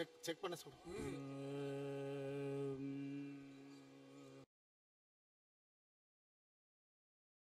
check check பண்ண சொல்கிறேன்